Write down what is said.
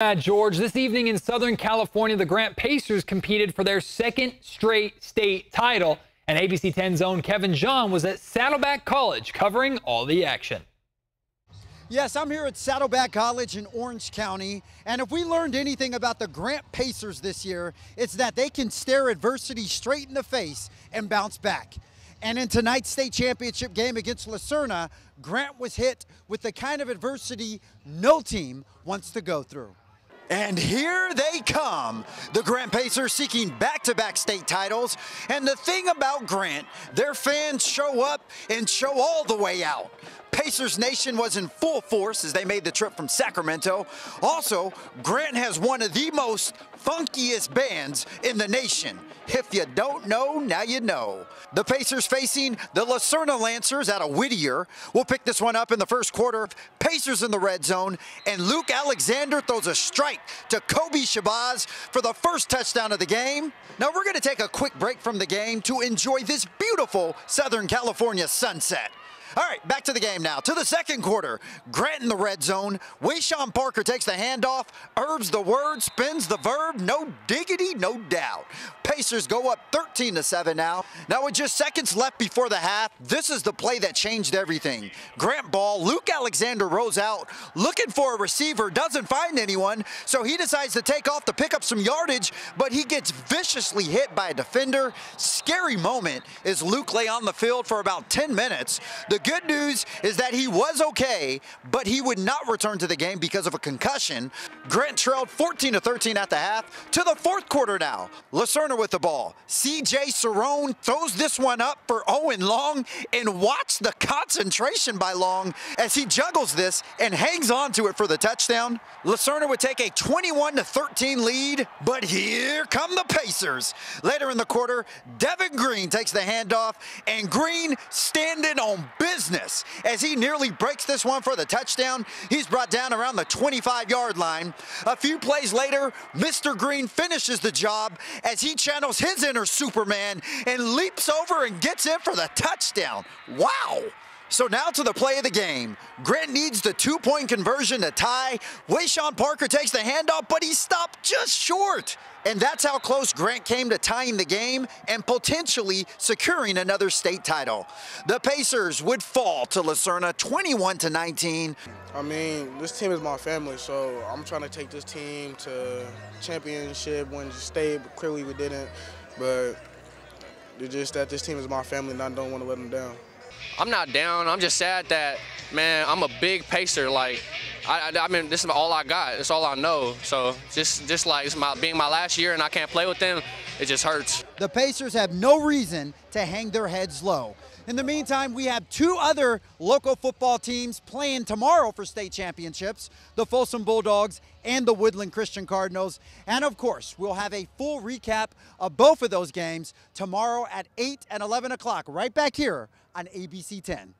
Uh, George, this evening in Southern California, the Grant Pacers competed for their second straight state title, and ABC 10's own Kevin John was at Saddleback College covering all the action. Yes, I'm here at Saddleback College in Orange County, and if we learned anything about the Grant Pacers this year, it's that they can stare adversity straight in the face and bounce back. And in tonight's state championship game against La Serna, Grant was hit with the kind of adversity no team wants to go through. And here they come. The Grant Pacers seeking back-to-back -back state titles. And the thing about Grant, their fans show up and show all the way out. Pacers Nation was in full force as they made the trip from Sacramento. Also, Grant has one of the most funkiest bands in the nation. If you don't know, now you know. The Pacers facing the La Serna Lancers out of Whittier. We'll pick this one up in the first quarter. Pacers in the red zone, and Luke Alexander throws a strike to Kobe Shabazz for the first touchdown of the game. Now we're going to take a quick break from the game to enjoy this beautiful Southern California sunset. All right, back to the game now. To the second quarter. Grant in the red zone. Wayshawn Parker takes the handoff, herbs the word, spins the verb. No diggity, no doubt. Pacers go up 13 to 7 now. Now with just seconds left before the half, this is the play that changed everything. Grant ball, Luke Alexander rolls out, looking for a receiver, doesn't find anyone, so he decides to take off to pick up some yardage, but he gets viciously hit by a defender. Scary moment as Luke lay on the field for about 10 minutes. The good news is that he was okay, but he would not return to the game because of a concussion. Grant trailed 14 to 13 at the half to the fourth quarter now. La Serna with the ball. CJ Cerrone throws this one up for Owen Long and watch the concentration by Long as he juggles this and hangs on to it for the touchdown. La Serna would take a 21 to 13 lead, but here come the Pacers. Later in the quarter, Devin Green takes the handoff and Green standing on business business as he nearly breaks this one for the touchdown. He's brought down around the 25-yard line. A few plays later, Mr. Green finishes the job as he channels his inner Superman and leaps over and gets in for the touchdown. Wow! So now to the play of the game. Grant needs the two-point conversion to tie. Wayshawn Parker takes the handoff, but he stopped just short. And that's how close Grant came to tying the game and potentially securing another state title. The Pacers would fall to La Serna 21 to 19. I mean, this team is my family, so I'm trying to take this team to championship, win state, but clearly we didn't. But it's just that this team is my family and I don't want to let them down. I'm not down. I'm just sad that, man, I'm a big pacer. Like, I, I, mean, this is all I got. It's all I know. So just, just like it's my, being my last year and I can't play with them, it just hurts. The Pacers have no reason to hang their heads low. In the meantime, we have two other local football teams playing tomorrow for state championships, the Folsom Bulldogs and the Woodland Christian Cardinals. And of course, we'll have a full recap of both of those games tomorrow at 8 and 11 o'clock, right back here on ABC 10.